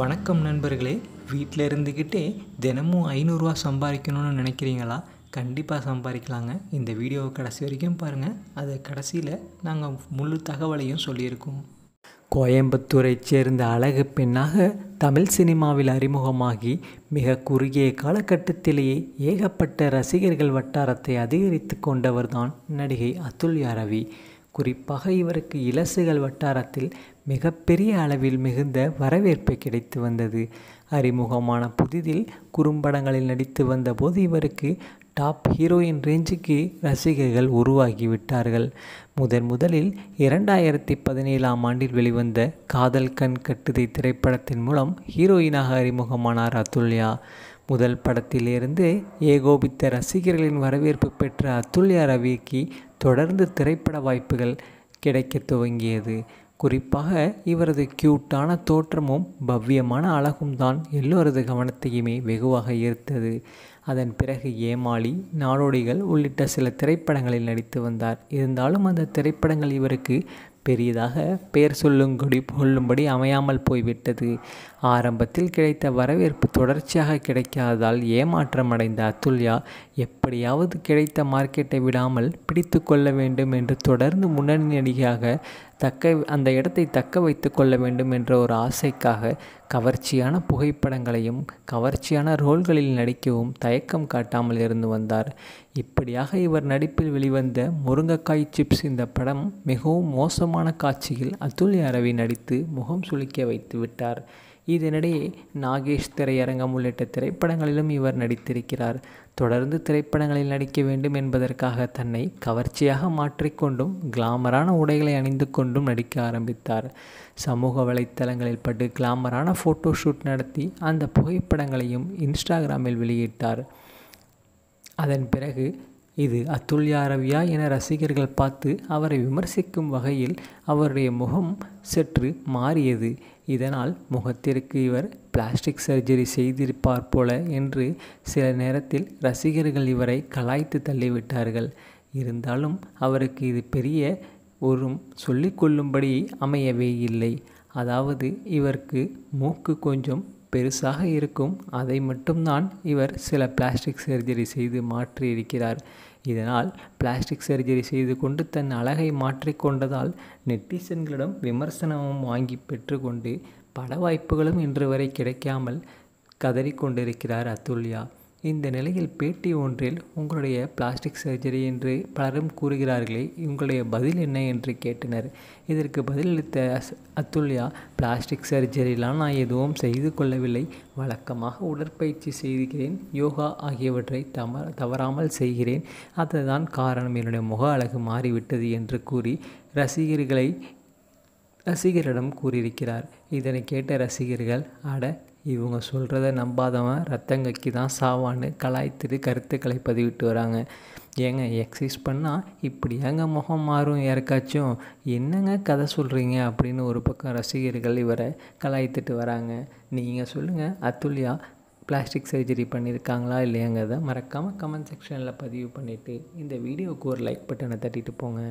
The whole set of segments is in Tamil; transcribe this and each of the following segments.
வணக்கம் நண்பர்களே. வீட்டில் இருந்துக்கிட்டே தினமும் ஐநூறுரூவா சம்பாதிக்கணும்னு நினைக்கிறீங்களா? கண்டிப்பாக சம்பாதிக்கலாங்க இந்த வீடியோவை கடைசி வரைக்கும் பாருங்கள் அது கடைசியில் நாங்கள் முழு தகவலையும் சொல்லியிருக்கோம். கோயம்புத்தூரைச் சேர்ந்த அழகு பெண்ணாக தமிழ் சினிமாவில் அறிமுகமாகி மிக குறுகிய காலகட்டத்திலேயே ஏகப்பட்ட ரசிகர்கள் வட்டாரத்தை அதிகரித்து கொண்டவர்தான் நடிகை அதுல்யா ரவி. குறிப்பாக இவருக்கு இலசுகள் வட்டாரத்தில் மிகப்பெரிய அளவில் மிகுந்த வரவேற்பு கிடைத்து வந்தது. அறிமுகமான புதிதில் குறும்படங்களில் நடித்து வந்தபோது இவருக்கு டாப் ஹீரோயின் ரேஞ்சுக்கு ரசிகர்கள் உருவாகிவிட்டார்கள். முதன் முதலில் இரண்டாயிரத்தி பதினேழாம் ஆண்டில் வெளிவந்த காதல் கண் கட்டுதை திரைப்படத்தின் மூலம் ஹீரோயினாக அறிமுகமானார் அதுல்யா முதல் படத்திலிருந்து ஏகோபித்த ரசிகர்களின் வரவேற்பு பெற்ற அதுல்யா ரவிக்கு தொடர்ந்து திரைப்பட வாய்ப்புகள் கிடைக்க துவங்கியது. குறிப்பாக இவரது கியூட்டான தோற்றமும் பவ்யமான அழகும் தான் எல்லோரது கவனத்தையுமே வெகுவாக ஈர்த்தது. அதன் பிறகு ஏமாளி நாடோடிகள் உள்ளிட்ட சில திரைப்படங்களில் நடித்து வந்தார். இருந்தாலும் அந்த திரைப்படங்கள் இவருக்கு பெரியதாக பெயர் சொல்லும்படி சொல்லும்படி அமையாமல் போய்விட்டது. ஆரம்பத்தில் கிடைத்த வரவேற்பு தொடர்ச்சியாக கிடைக்காததால் ஏமாற்றம் அடைந்த அதுல்யா எப்படியாவது கிடைத்த மார்க்கெட்டை விடாமல் பிடித்து கொள்ள வேண்டும் என்று தொடர்ந்து முன்னணி நடிகையாக தக்க அந்த இடத்தை தக்க வைத்து கொள்ள வேண்டும் என்ற ஒரு ஆசைக்காக கவர்ச்சியான புகைப்படங்களையும் கவர்ச்சியான ரோல்களில் நடிக்கவும் தயக்கம் காட்டாமல் இருந்து வந்தார். இப்படியாக இவர் நடிப்பில் வெளிவந்த முருங்கைக்காய் சிப்ஸ் இந்த படம் மிகவும் மோசமான காட்சியில் அதுல்ய ரவி நடித்து முகம் சுளிக்க வைத்து விட்டார். இதனிடையே நாகேஷ் திரையரங்கம் உள்ளிட்ட திரைப்படங்களிலும் இவர் நடித்திருக்கிறார். தொடர்ந்து திரைப்படங்களில் நடிக்க வேண்டும் என்பதற்காக தன்னை கவர்ச்சியாக மாற்றிக்கொண்டும் கிளாமரான உடைகளை அணிந்து கொண்டும் நடிக்க ஆரம்பித்தார். சமூக வலைத்தளங்களில் பட்டு கிளாமரான ஃபோட்டோ ஷூட் நடத்தி அந்த புகைப்படங்களையும் இன்ஸ்டாகிராமில் வெளியிட்டார். அதன் பிறகு இது அதுல்யா ரவியா என ரசிகர்கள் பார்த்து அவரை விமர்சிக்கும் வகையில் அவருடைய முகம் சற்று மாறியது. இதனால் முகத்திற்கு இவர் பிளாஸ்டிக் சர்ஜரி செய்திருப்பார் போல என்று சில நேரத்தில் ரசிகர்கள் இவரை கலாய்த்து தள்ளிவிட்டார்கள். இருந்தாலும் அவருக்கு இது பெரிய ஒரு சொல்லிக்கொள்ளும்படி அமையவே இல்லை. அதாவது இவருக்கு மூக்கு கொஞ்சம் பெருசாக இருக்கும். அதை மட்டும்தான் இவர் சில பிளாஸ்டிக் சர்ஜரி செய்து மாற்றி இருக்கிறார் இதனால் பிளாஸ்டிக் சர்ஜரி செய்து கொண்டு தன் அழகை மாற்றிக்கொண்டதால் நெட்டிசன்களிடம் விமர்சனமும் வாங்கி பெற்றுக்கொண்டு பட வாய்ப்புகளும் இன்று வரை கிடைக்காமல் கதறிக்கொண்டிருக்கிறார் அத்துல்யா. இந்த நிலையில் பேட்டி ஒன்றில் உங்களுடைய பிளாஸ்டிக் சர்ஜரி என்று பலரும் கூறுகிறார்களே உங்களுடைய பதில் என்ன என்று கேட்டனர். இதற்கு பதிலளித்த அத்துல்யா பிளாஸ்டிக் சர்ஜரிலாம் நான் எதுவும் செய்து கொள்ளவில்லை. வழக்கமாக உடற்பயிற்சி செய்கிறேன். யோகா ஆகியவற்றை தவ தவறாமல் செய்கிறேன். அதுதான் காரணம். என்னுடைய முக அழகு மாறிவிட்டது என்று கூறி ரசிகர்களை ரசிகரிடம் கூறியிருக்கிறார். இதனை கேட்ட ரசிகர்கள் அட இவங்க சொல்கிறத நம்பாதவன் ரத்தங்கக்கி தான் சாவான்னு கலாய்த்துட்டு கருத்துக்களை பதிவிட்டு வராங்க. ஏங்க எக்ஸசைஸ் பண்ணால் இப்படி ஏங்க முகம் மாறும் யாருக்காச்சும்? என்னங்க கதை சொல்கிறீங்க அப்படின்னு ஒரு பக்கம் ரசிகர்கள் இவரை கலாய்த்துட்டு வராங்க. நீங்கள் சொல்லுங்கள் அத்துல்யா பிளாஸ்டிக் சர்ஜரி பண்ணியிருக்காங்களா இல்லையாங்கிறத மறக்காமல் கமெண்ட் செக்ஷனில் பதிவு பண்ணிவிட்டு இந்த வீடியோவுக்கு ஒரு லைக் பட்டனை தட்டிட்டு போங்க.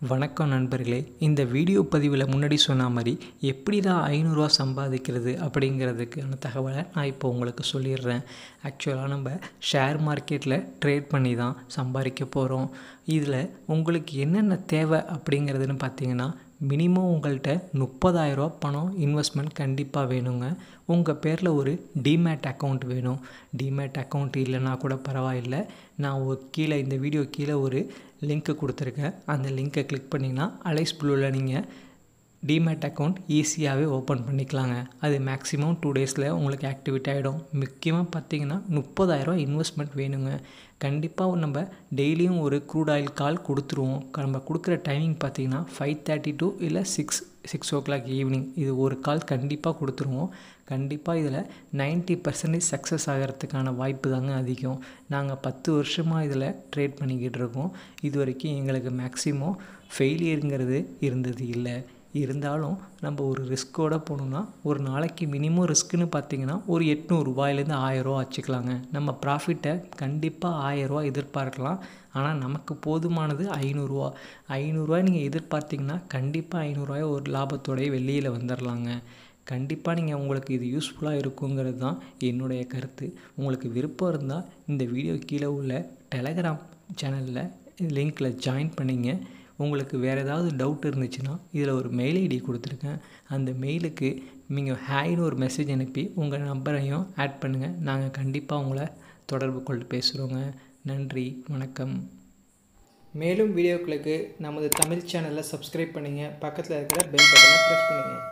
வணக்கம் நண்பர்களே. இந்த வீடியோ பதிவில் முன்னாடி சொன்ன மாதிரி எப்படி தான் ஐநூறுரூவா சம்பாதிக்கிறது அப்படிங்கிறதுக்கான தகவலை நான் இப்போ உங்களுக்கு சொல்லிடுறேன். ஆக்சுவலாக நம்ம ஷேர் மார்க்கெட்டில் ட்ரேட் பண்ணி தான் சம்பாதிக்க போகிறோம் இதில் உங்களுக்கு என்னென்ன தேவை அப்படிங்கிறதுன்னு பார்த்தீங்கன்னா மினிமம் உங்கள்கிட்ட முப்பதாயிரரூவா பணம் இன்வெஸ்ட்மெண்ட் கண்டிப்பாக வேணுங்க. உங்கள் பேரில் ஒரு டிமேட் அக்கௌண்ட் வேணும். டிமேட் அக்கௌண்ட் இல்லைன்னா கூட பரவாயில்லை. நான் ஒரு கீழே இந்த வீடியோ கீழே ஒரு லிங்க்கு கொடுத்துருக்கேன். அந்த லிங்க்கை கிளிக் பண்ணிங்கன்னா அலைஸ் ப்ளூவில் நீங்கள் டிமேட் அக்கௌண்ட் ஈஸியாகவே ஓப்பன் பண்ணிக்கலாங்க. அது மேக்ஸிமம் டூ டேஸில் உங்களுக்கு ஆக்டிவேட் ஆகிடும் முக்கியமாக பார்த்தீங்கன்னா முப்பதாயிரரூவா இன்வெஸ்ட்மெண்ட் வேணுங்க. கண்டிப்பாக நம்ம டெய்லியும் ஒரு க்ரூட் ஆயில் கால் கொடுத்துருவோம். நம்ம கொடுக்குற டைமிங் பார்த்தீங்கன்னா ஃபைவ் தேர்ட்டி டூ இல்லை six six o'clock evening இது ஒரு கால் கண்டிப்பாக கொடுத்துருவோம். கண்டிப்பாக இதில் நைன்ட்டி பர்சன்டேஜ் சக்ஸஸ் ஆகிறதுக்கான வாய்ப்பு தாங்க அதிகம். நாங்கள் பத்து வருஷமாக இதில் ட்ரேட் பண்ணிக்கிட்டு இருக்கோம். இது வரைக்கும் எங்களுக்கு மேக்ஸிமம் ஃபெயிலியருங்கிறது இருந்தது இல்லை. இருந்தாலும் நம்ம ஒரு ரிஸ்க்கோடு போகணுன்னா ஒரு நாளைக்கு மினிமம் ரிஸ்க்குன்னு பார்த்தீங்கன்னா ஒரு எட்நூறுரூவாயிலேருந்து ஆயிரரூவா வச்சுக்கலாங்க. நம்ம ப்ராஃபிட்டை கண்டிப்பாக ஆயிரரூவா எதிர்பார்க்கலாம். ஆனால் நமக்கு போதுமானது ஐநூறுரூவா ஐநூறுரூவா நீங்கள் எதிர்பார்த்தீங்கன்னா கண்டிப்பாக ஐநூறுரூவாய ஒரு லாபத்தோடய வெளியில் வந்துடலாங்க கண்டிப்பாக நீங்கள் உங்களுக்கு இது யூஸ்ஃபுல்லாக இருக்குங்கிறது தான் என்னுடைய கருத்து. உங்களுக்கு விருப்பம் இருந்தால் இந்த வீடியோ கீழே உள்ள டெலகிராம் சேனலில் லிங்க்கில் ஜாயின் பண்ணிங்க. உங்களுக்கு வேறு ஏதாவது டவுட் இருந்துச்சுன்னா இதில் ஒரு மெயில் ஐடி கொடுத்துருக்கேன். அந்த மெயிலுக்கு நீங்கள் ஹேன்னு ஒரு மெசேஜ் அனுப்பி உங்கள் நம்பரையும் ஆட் பண்ணுங்கள் நாங்கள் கண்டிப்பாக உங்களை தொடர்பு கொண்டு பேசுகிறோங்க நன்றி வணக்கம். மேலும் வீடியோக்களுக்கு நமது தமிழ் சேனலை சப்ஸ்கிரைப் பண்ணுங்கள் பக்கத்தில் இருக்கிற பெல் பட்டனை ப்ரெஸ் பண்ணுங்கள்